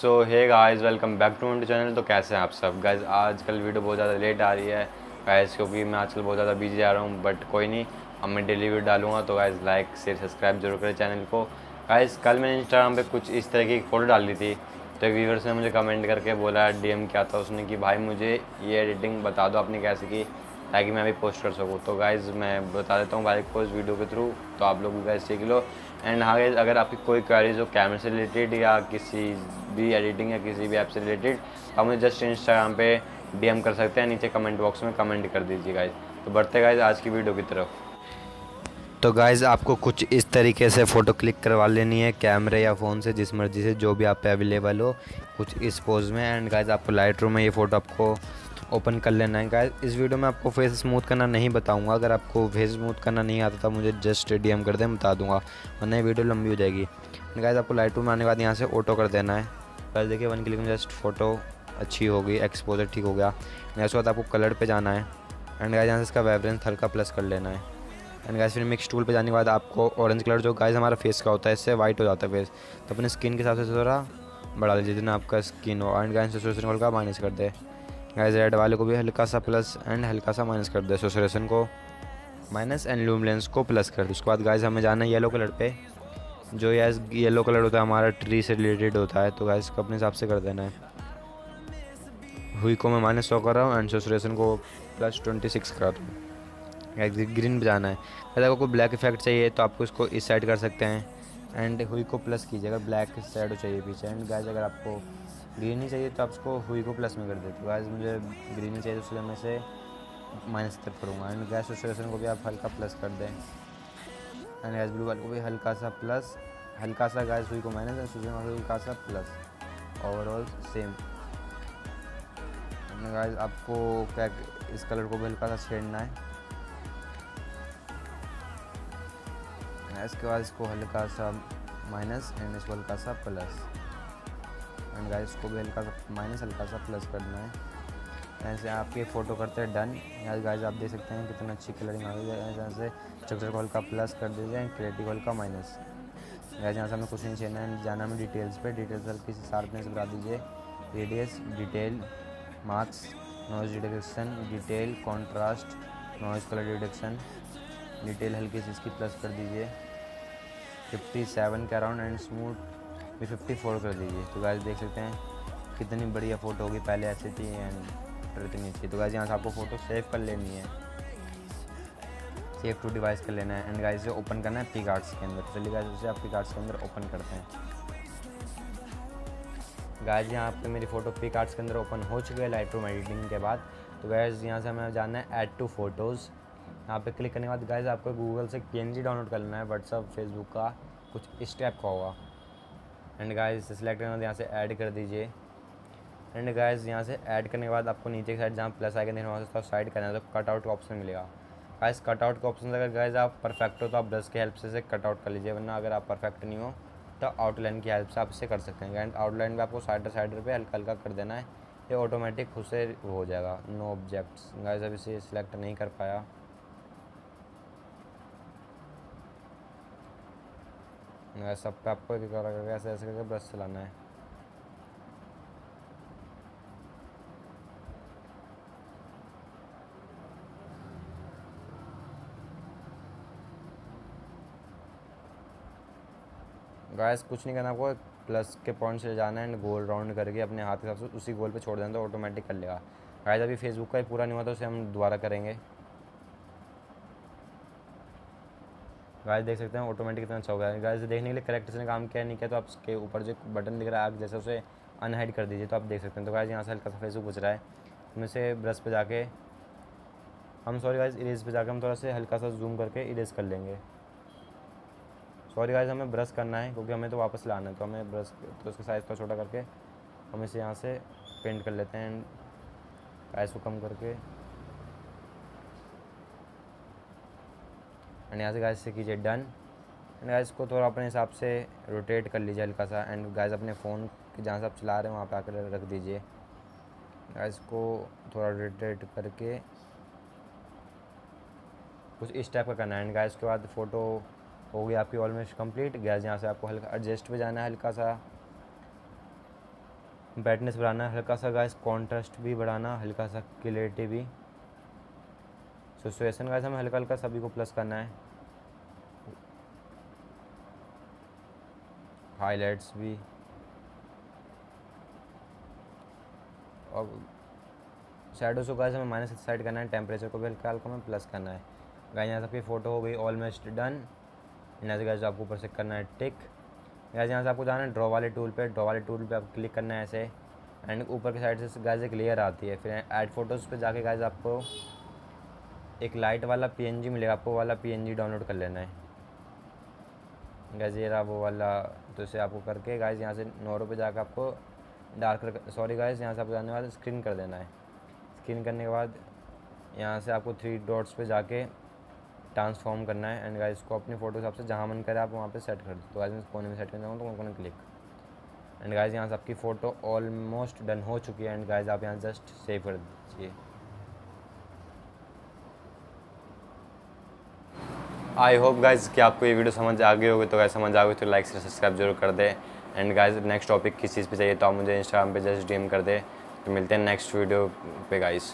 So hey guys welcome back to my channel तो कैसे हैं आप सब? गाइस आज कल वीडियो बहुत ज़्यादा लेट आ रही है। गाइस क्योंकि मैं आजकल बहुत ज़्यादा बिज़ी आ रहा हूँ बट कोई नहीं, अब मैं डेली वीडियो डालूँगा तो गाइस लाइक शेयर सब्सक्राइब ज़रूर करें चैनल को। गाइस कल मैंने इंस्टाग्राम पे कुछ इस तरह की फ़ोटो डाल थी तो एक व्यूवर्स ने मुझे कमेंट करके बोला डीएम क्या था उसने कि, भाई मुझे ये एडिटिंग बता दो, आपने कैसे की? ताकि मैं भी पोस्ट कर सकूँ। तो गाइज़ मैं बता देता हूँ भाई को इस वीडियो के थ्रू तो आप लोग भी गाइज़ सीख लो। एंड हाँ गाइज़ अगर आपकी कोई क्वेरीज हो कैमरे से रिलेटेड या किसी भी एडिटिंग या किसी भी ऐप से रिलेटेड तो मुझे जस्ट इंस्टाग्राम पे डीएम कर सकते हैं। नीचे कमेंट बॉक्स में कमेंट कर दीजिए गाइज़ तो बढ़ते गाइज़ आज की वीडियो की तरफ़। तो गाइज़ आपको कुछ इस तरीके से फ़ोटो क्लिक करवा लेनी है कैमरे या फ़ोन से, जिस मर्ज़ी से, जो भी आप पे अवेलेबल हो, कुछ इस पोज में। एंड गाइज़ आपको लाइट रूम में ये फ़ोटो आपको ओपन कर लेना है। गाइस इस वीडियो में आपको फेस स्मूथ करना नहीं बताऊँगा। अगर आपको फेस स्मूथ करना नहीं आता तो मुझे जस्ट डीएम कर दें बता दूँगा, वरना ये वीडियो लंबी हो जाएगी। गाइस आपको लाइट रूम आने के बाद यहाँ से ऑटो कर देना है। गाइस देखिए वन क्लिक में जस्ट फ़ोटो अच्छी हो गई एक्सपोजर ठीक हो गया। उसके बाद आपको कलर पर जाना है। एंड गाइस यहाँ से इसका वाइब्रेंस हल्का प्लस कर लेना है। एंड गाइस फिर मिक्स टूल पे जाने के बाद आपको ऑरेंज कलर जो गाइस हमारा फेस का होता है, इससे वाइट हो जाता है फेस तो अपने स्किन के हिसाब से थोड़ा बढ़ा लीजिए जितना आपका स्किन हो। एंड गाइस सोशल का माइनस कर दे। गाइस रेड वाले को भी हल्का सा प्लस एंड हल्का सा माइनस कर दे सोसरेशन को। माइनस एंड लूमलेंस को प्लस कर दे। उसके बाद गाइस हमें जाना है येलो कलर पे। जो यस येलो कलर होता है, हमारा ट्री से रिलेटेड होता है तो गाइस को अपने हिसाब से कर देना है। हुई को मैं माइनस सौ कर रहा हूँ एंड सोसरेशन को प्लस ट्वेंटी सिक्स कर रहा हूँ ग्रीन पे जाना है। अगर आपको ब्लैक इफ़ेक्ट चाहिए तो आपको इसको इस साइड कर सकते हैं। एंड हुई को प्लस कीजिए अगर ब्लैक साइड हो चाहिए पीछे। एंड गाइस अगर आपको ग्रीन ही चाहिए तो आप उसको हुई को प्लस में कर देते आज मुझे ग्रीन ही चाहिए तो इसलिए मैं इसे माइनस तक करूँगा। एंड गैस सोसेशन को भी आप हल्का प्लस कर दें। एंड गैस ब्लू वाले को भी हल्का सा प्लस हल्का सा गैस हुई को माइनस एंड सोसेशन को हल्का सा प्लस ओवरऑल सेम गैस आपको क्या इस कलर को भी हल्का सा छेड़ना है। इसके बाद इसको हल्का सा माइनस एंड इसको हल्का सा प्लस एंड गाइस को भी हल्का सा माइनस हल्का सा प्लस करना है। ऐसे आप ये फ़ोटो करते हैं डन यहाँ गाइस आप देख सकते हैं कितना अच्छी कलरिंग आ गई है। यहाँ से स्ट्रक्चर को हल्का प्लस कर दीजिए एंड क्रिएटिव को हल्का माइनस गाइस यहाँ से हमें कुछ नहीं चाहिए है जाना हमें डिटेल्स पे। डिटेल्स हल्की सी शार्पनेस बढ़ा दीजिए। Radius detail marks noise deduction detail contrast noise colour deduction detail हल्की सी इसकी प्लस कर दीजिए। 57 के अराउंड एंड स्मूथ भी फिफ्टी फोर कर दीजिए। तो गाइस देख सकते हैं, कितनी बढ़िया फ़ोटो होगी पहले ऐसी थी एंड इतनी थी तो गाइस यहाँ से आपको फ़ोटो सेव कर लेनी है। सेव टू डिवाइस कर लेना है। एंड गाइस से ओपन करना है पी कार्ड्स के अंदर। चलिए गाइस उसे आप पी कार्ड्स के अंदर ओपन करते हैं। गाइस यहाँ पे मेरी फ़ोटो पी कार्ड्स के अंदर ओपन हो चुकी है लाइट रूम एडिटिंग के बाद। तो गाइस यहाँ से हमें जाना है ऐड टू फ़ोटोज़ यहाँ पे क्लिक करने के बाद गाइस आपको गूगल से पी डाउनलोड कर लेना है। व्हाट्सअप फेसबुक का कुछ इस टाइप का होगा। एंड गाइस सिलेक्ट करना यहाँ से ऐड कर दीजिए। एंड गाइस यहाँ से ऐड करने के बाद आपको नीचे की साइड जहाँ प्लस आएगा देखना वहाँ से साइड करना है तो कट आउट का ऑप्शन मिलेगा। गाइस कटआउट का ऑप्शन अगर गाइस आप परफेक्ट हो तो आप ब्रश की हेल्प से इसे कटआउट कर लीजिए, वरना अगर आप परफेक्ट नहीं हो तो आउटलाइन की हेल्प से आप इसे कर सकते हैं। एंड आउटलाइन में आपको साइड साइड पर हल्का हल्का कर देना है, ये ऑटोमेटिक खुद से हो जाएगा। नो ऑब्जेक्ट्स गाइस अब इसे सिलेक्ट नहीं कर पाया। सब पे आपको एक करके ऐसे ऐसे करके ब्रश चलाना है। गैस कुछ नहीं करना, आपको प्लस के पॉइंट से जाना है एंड गोल राउंड करके अपने हाथ के हिसाब से उसी गोल पे छोड़ देना तो ऑटोमेटिक कर लेगा। गैस अभी फेसबुक का ही पूरा नहीं हुआ तो उसे हम दोबारा करेंगे। गाइस देख सकते हैं ऑटोमेटिक कितना अच्छा हो गया। गाइस देखने के लिए करेक्ट ने काम किया, नहीं किया तो आप उसके ऊपर जो बटन दिख रहा है, आग जैसे उसे अनहाइड कर दीजिए तो आप देख सकते हैं। तो गाइस यहाँ से हल्का सा फेसबुक पूछ रहा है। हम इसे ब्रश पे जाके, हम सॉरी गाइस इरेज पे जाकर हम थोड़ा सा हल्का सा जूम करके इरेज कर लेंगे। सॉरी गाइस हमें ब्रश करना है, क्योंकि हमें तो वापस लाना है तो हमें ब्रश तो उसके साइज़ को छोटा करके हम इसे यहाँ से पेंट कर लेते हैं। एंड गाइस को कम करके एंड यहाँ से गैस से कीजिए डन एंड गैस को थोड़ा अपने हिसाब से रोटेट कर लीजिए हल्का सा। एंड गैस अपने फ़ोन जहाँ से आप चला रहे हैं, वहाँ पर आकर रख दीजिए। गैस को थोड़ा रोटेट करके कुछ इस टाइप का करना है। एंड गैस के बाद फ़ोटो हो गई आपकी ऑलमोस्ट कंप्लीट गैस यहाँ से आपको हल्का एडजस्ट पे जाना है हल्का सा। ब्राइटनेस बढ़ाना है हल्का सा गाइस कॉन्ट्रास्ट भी बढ़ाना हल्का सा क्लियरिटी भी। सिचुएशन गाइस हमें हल्का हल्का सभी को प्लस करना है। हाईलाइट्स भी। और शेडो को गाइस हमें माइनस साइड करना है टेम्परेचर को भी हल्का हल्का हमें प्लस करना है। गाइस यहाँ सबकी फ़ोटो हो गई ऑलमोस्ट डन यहाँ से गाइस आपको ऊपर से करना है टिक गाइस यहाँ से आपको जाना है ड्रॉ वाले टूल पे। ड्रॉ वाले टूल पे आप क्लिक करना है ऐसे। एंड ऊपर की साइड से गाइस एक लेयर आती है। फिर ऐड फ़ोटोज़ पे जाके गाइस आपको एक लाइट वाला पीएनजी मिलेगा, आपको वाला पीएनजी डाउनलोड कर लेना है। रहा वो वाला तो इसे आपको करके गाइस यहाँ से नोरो पे जाकर आपको डार्क सॉरी गाइस यहाँ से आपको जाने वाले स्क्रीन कर देना है। स्क्रीन करने के बाद यहाँ से आपको थ्री डॉट्स पे जाके ट्रांसफॉर्म करना है एंड गाइस इसको अपनी फ़ोटो हिसाब से जहाँ मन करे आप वहाँ पे सेट कर दो। तो गाइस मैं कोने में सेट करना चाहूँ तो कोने क्लिक एंड गाइस यहाँ से आपकी फ़ोटो ऑलमोस्ट डन हो चुकी है एंड गाइस आप यहाँ जस्ट सेव कर दीजिए। आई होप गाइज़ कि आपको ये वीडियो समझ आ गई होगी तो गाइज़ समझ आ गई तो लाइक से सब्सक्राइब ज़रूर कर दे। एंड गाइज़ नेक्स्ट टॉपिक किस चीज़ पे चाहिए तो आप मुझे इंस्टाग्राम पे जस्ट डीएम कर दे। तो मिलते हैं नेक्स्ट वीडियो पे गाइज़